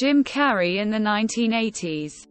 Jim Carrey in the 1980s.